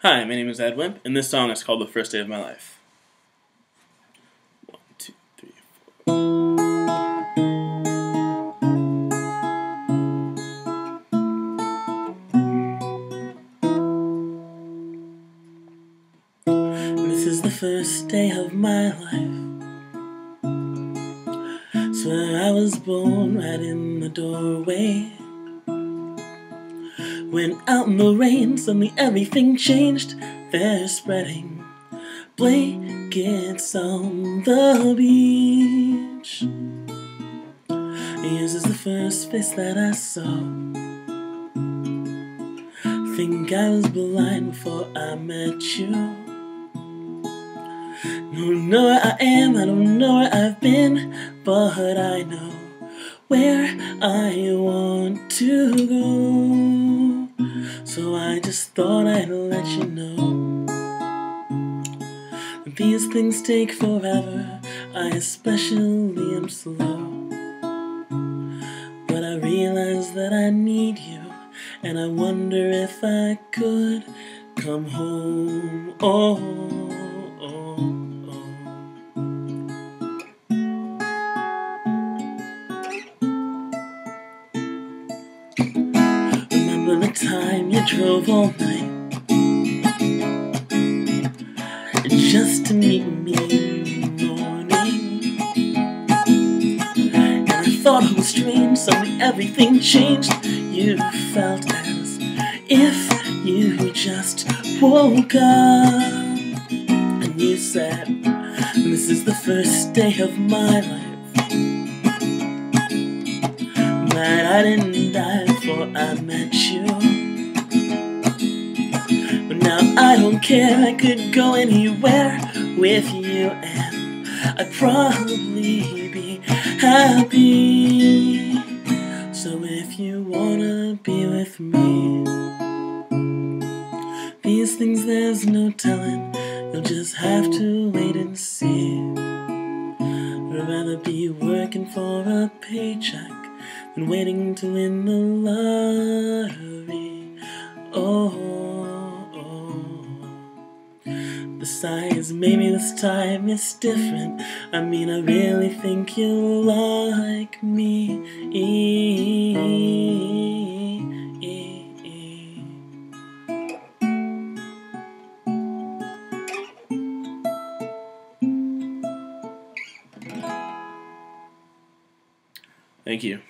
Hi, my name is Ed Wimp, and this song is called The First Day of My Life. One, two, three, four. This is the first day of my life. Swear I was born right in the doorway. Went out in the rain, suddenly everything changed. They're spreading blankets on the beach. Yours is the first face that I saw. Think I was blind before I met you. Don't know where I am, I don't know where I've been, but I know where I want to go. So I just thought I'd let you know. These things take forever, I especially am slow. But I realize that I need you, and I wonder if I could come home. Oh, oh, oh. Time drove all night just to meet me in the morning? And I thought it was strange, suddenly everything changed. You felt as if you just woke up. And you said, This is the first day of my life. That I didn't die before I met you. Now I don't care, I could go anywhere with you, and I'd probably be happy. So if you wanna be with me, these things there's no telling, you'll just have to wait and see. I'd rather be working for a paycheck than waiting to win the lottery. Maybe this time it's different. I mean, I really think you like me. Thank you.